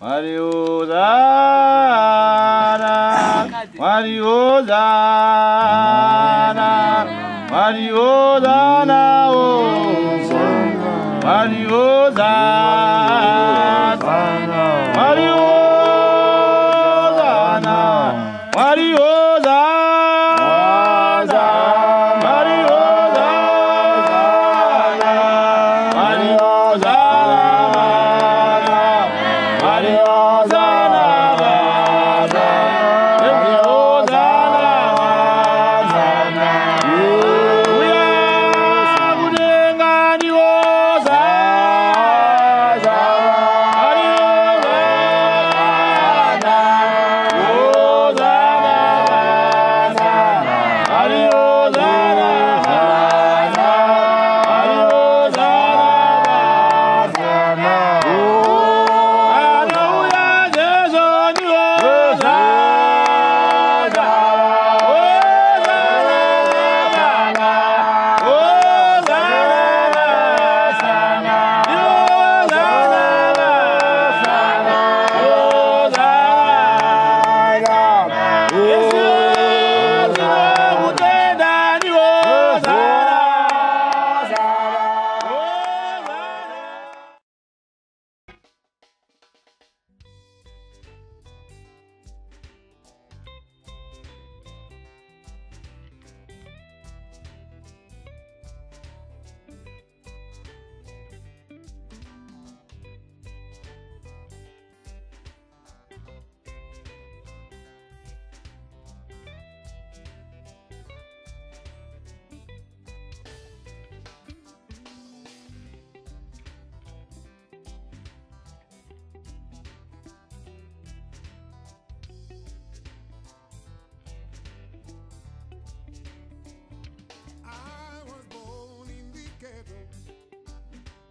Mariodana, Mariodana, Mariodana.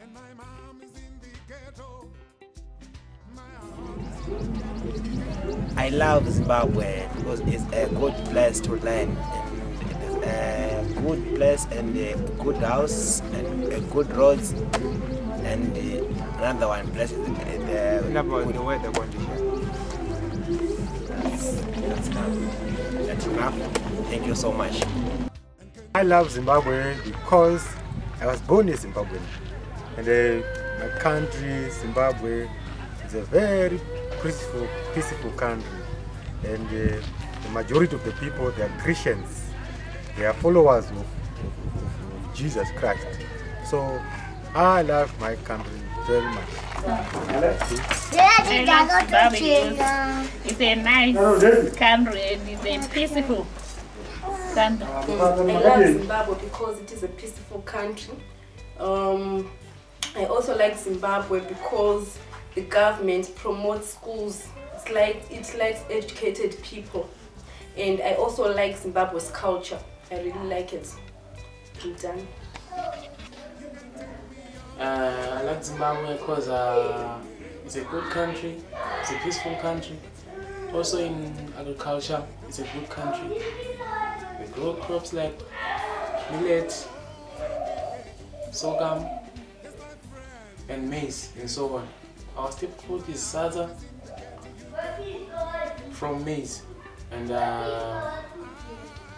and my mom is in the ghetto. I love Zimbabwe because it's a good place to learn. It is a good place and a good house and a good roads and another one place is uh, the, the, the, the weather condition. That's, that's enough. That's enough. Thank you so much. I love Zimbabwe because I was born in Zimbabwe, And uh, my country, Zimbabwe, is a very peaceful, peaceful country. And uh, the majority of the people, they are Christians. They are followers of, of, of, of Jesus Christ. So I love my country very much. I love it. It's a nice country and it's a peaceful Uganda. Mm. I love Zimbabwe because it is a peaceful country. Um, I also like Zimbabwe because the government promotes schools. It's like, it likes educated people. And I also like Zimbabwe's culture. I really like it. I'm done. Uh, I like Zimbabwe because uh, it's a good country, it's a peaceful country. Also in agriculture, it's a good country grow crops like millet, sorghum, and maize, and so on. Our staple food is saza from maize, and uh,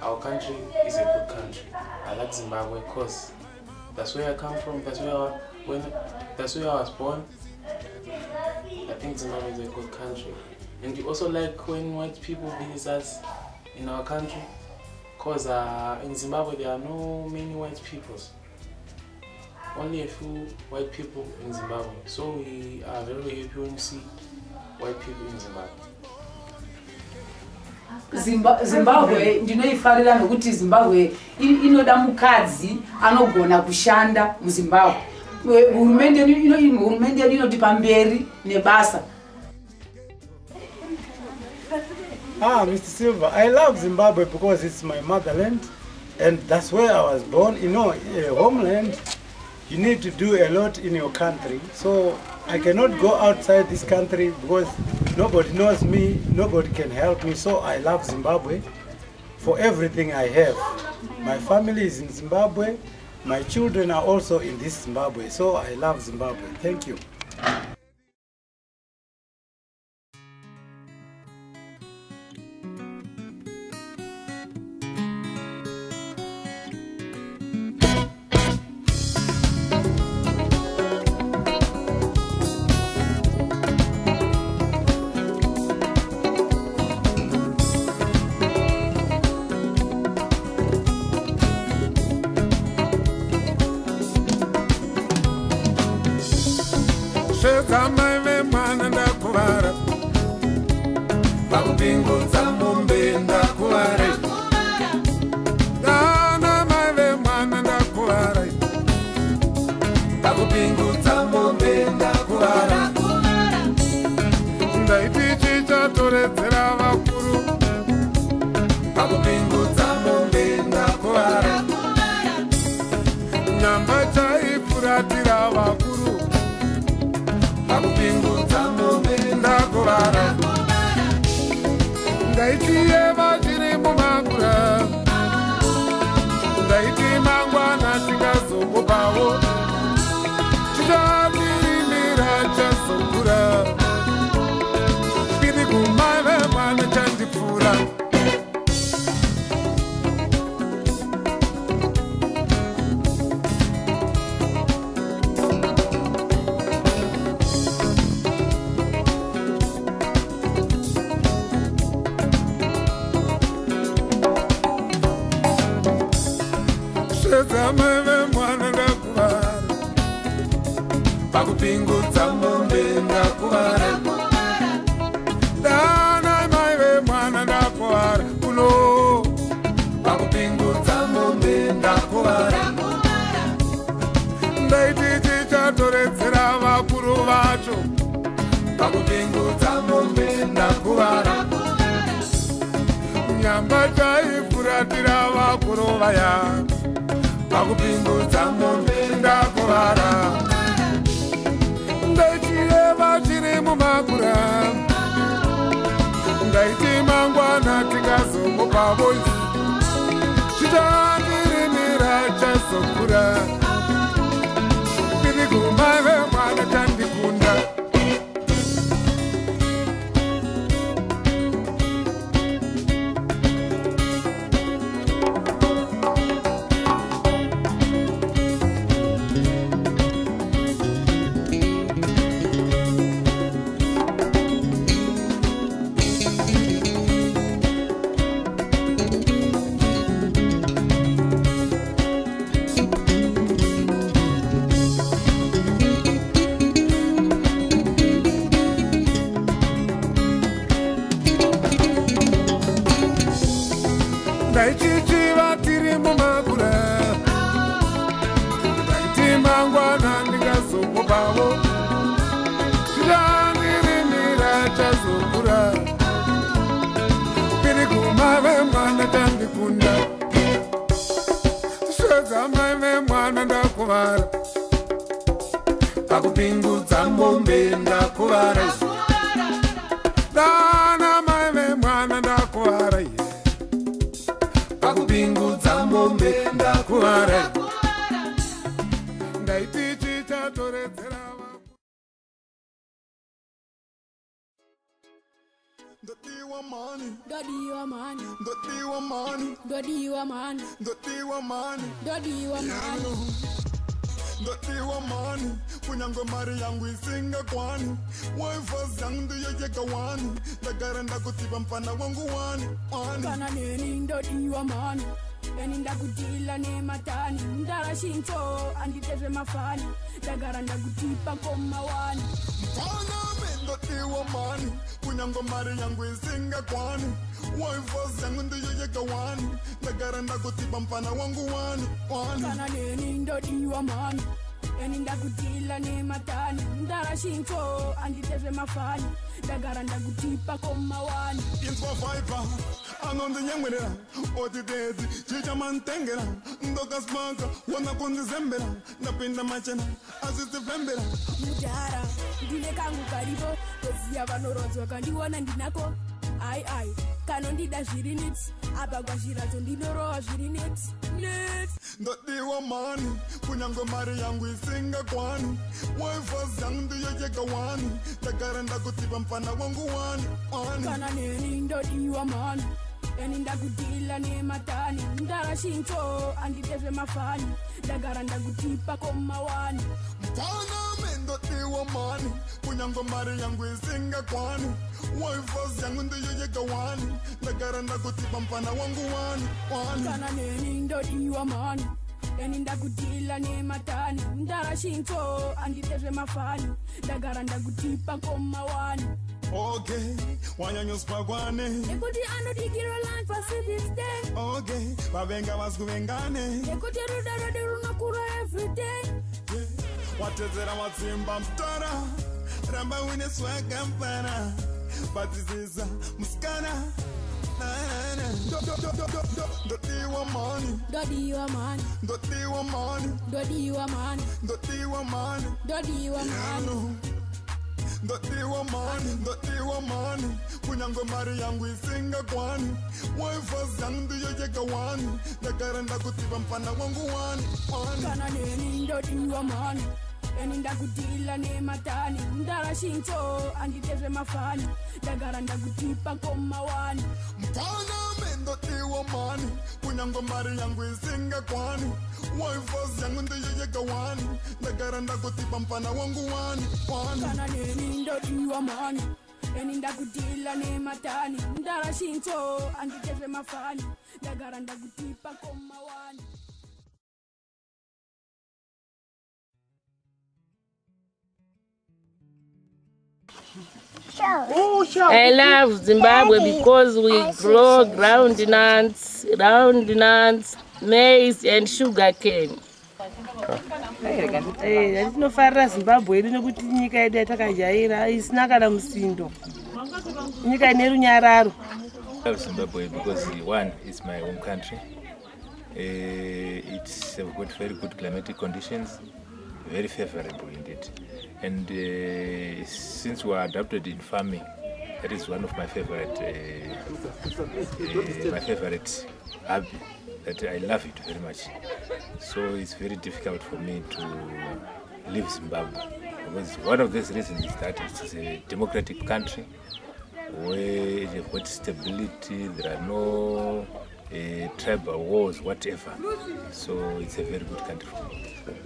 our country is a good country. I like Zimbabwe because that's where I come from. That's where I, when that's where I was born. I think Zimbabwe is a good country, and you also like when white people visit us in our country. because uh, in Zimbabwe there are no many white people. Only a few white people in Zimbabwe. So we are very happy when we see white people in Zimbabwe. zimbabwe ndinoifarira nokuti zimbabwe inoda mukadzi anogona kushanda muzimbabwe hurumende yedu inotipa mberi nebasa Ah, Mr. Silva, I love Zimbabwe because it's my motherland and that's where I was born. You know, homeland, you need to do a lot in your country. So I cannot go outside this country because nobody knows me, nobody can help me. So I love Zimbabwe for everything I have. My family is in Zimbabwe. My children are also in this Zimbabwe. So I love Zimbabwe. Thank you. come ngaitiye vatiri mumangura ngaiti mangwana tingazongobawo tidaa chirongwa chaifuratira vakuru vaya pakupindudza mumbinda kuvara ndechireva chiri mumakura ndaiti mangwana tikazomupa voisi chitatirimira chazokura ndiri kumave ndakuvara pakupingudza mombe ndakuvara dana mai vemwana ndakuvara ye pakupingudza mombe ndakuvara ndaiti chichatoredzera Dodi wa mani, dodi wa mani, dodi wa mani, dodi wa mani, dodi wa mani, dodi wa mani. ndatiwa mani kunyange mari yangu kwani waifazi yangu ndiyoyeka wani ndagara ndakutiva mfana wangu wani wani kana neni ndatiwa mani eni ndakutila nematani ndarashintso anditeve mafani ndagara ndakutipa komawani bona mendotiwa mani kunyango mari yangu isingakwani wifos yangu ndiyoyeka wani ndagara ndakutipa mfana wangu wani wani kana neni ndotiwa mani eni ndakutila nematani ndarashinco anditeve mafani ndagara ndakutipa komawani inzwavaiba anondinyemwelela otitedzi chichamantengela ndokasmaka wonakondizembela ndapinda machena azitivembela mudhara ndine kangu karivo koziya vanorodzwa kandiwona ndinako ai ai kanondida zviri neti apa kwazhiracho ndinorova zviri neti neti ndodiwa mani kunyange mari yangu isingakwani wifos yangu ndiyoyeka wani ndagara ndakutipa mfana wangu wani kana neni ndodiwa mani yani ndakudila nematani ndarashintsho anditezve mafani ndagara ndakutipa komawani pana mendotiwa mani kunyange mari yangu isingakwani wifos yangu ndiyoyega wani ndagara ndakutipa mpana wangu wani wanikana neni ndodiwa mani yani ndakudila nematani ndarashintsho anditezve mafani ndagara ndakutipa komawani ok wanyanyoswa kwane ekuti anodikiro lanfa service day ok vavenga vazwivengane ekuti rudarode runokura everyday yeah. watedzera matsimba mutora ramba uineswakampana batisisa musikana ndodiwa mani ndotiwa mani ndotiwa mani kunyange mari yangu isingakwani wifas yangu ndiyoyeka wani ndagara ndakutiva mpana wangu wani kana neni ndotiwa mani eni ndakutila nematani ndarashinco anditezvemafani ndagara ndakutipa koma wani mpana me ndotiwa mani kunyange mari yangu isingakwani wifosi yangu ndiyeyeka wani ndagara ndakutipa mfana wangu wani kana neni ndotiwa mani eni ndakutila nematani ndarashintso angitezve mafani ndagara ndakutipa koma wani I love Zimbabwe because we grow ground nuts, round nuts maize and sugar cane tinofarira eh, zimbabwe ino nekuti nyika yedu yatakajaira isina kana musindo nyika ine runyararo zimbabwe because one is my home country uh, eh, its have got very good climatic conditions very favorable indeed and uh, since weare adopted in farming that is one of my favorite, uh, uh, my favorite that I love it very much. So it's very difficult for me to leave Zimbabwe. Because one of these reasons is that it's a democratic country where you've got stability, there are no uh, tribal wars, whatever. So it's a very good country for me.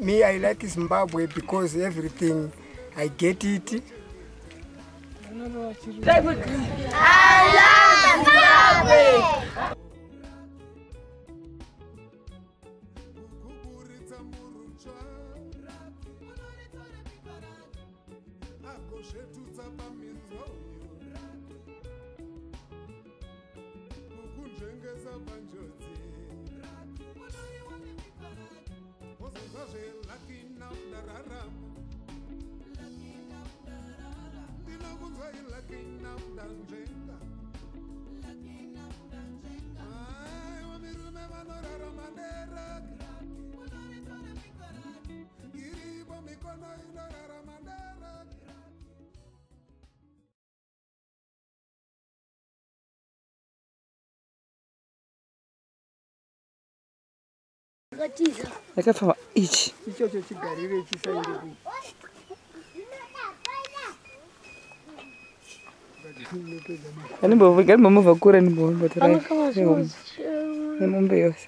me i like zimbabwe because everything i get it zvetutsapaminzvauyo kukunzvengesa panjodzi was a lucky nam dararam. Lucky lucky nam danjenga. Lucky nam danjenga. Ay, wa mi rume yakafamba ichi ganimbovhakura nimbovambotoraimombe yose